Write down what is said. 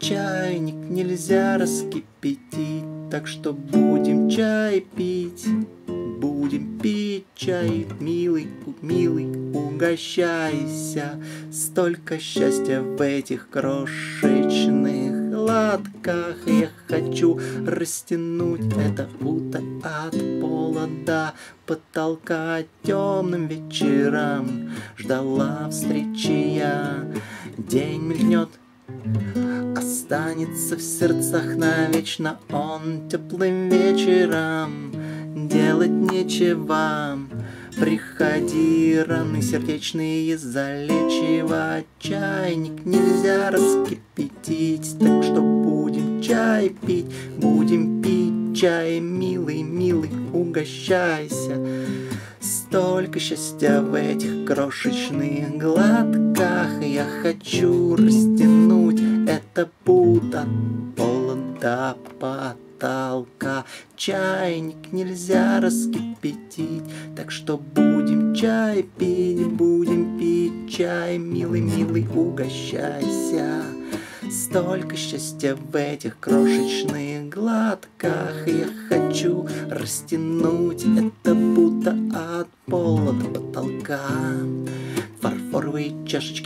Чайник нельзя раскипятить, так что будем чай пить. Будем пить чай, милый, милый, угощайся. Столько счастья в этих крошечных латках. Я хочу растянуть это утро от пола до потолка темным вечерам. Ждала встречи я, день мелькнет, Останется в сердцах навечно. Он теплым вечером Делать нечего. Приходи, раны сердечные залечивать Чайник нельзя раскипятить Так что будем чай пить. Будем пить чай, милый, милый, угощайся. Столько счастья в этих крошечных глотках. Я хочу растянуть это путь от пола до потолка. Чайник нельзя раскипятить. Так что будем чай пить, будем пить чай. Милый, милый, угощайся. Столько счастья в этих крошечных глотках. Я хочу растянуть это будто от пола до потолка. Фарфоровые чашечки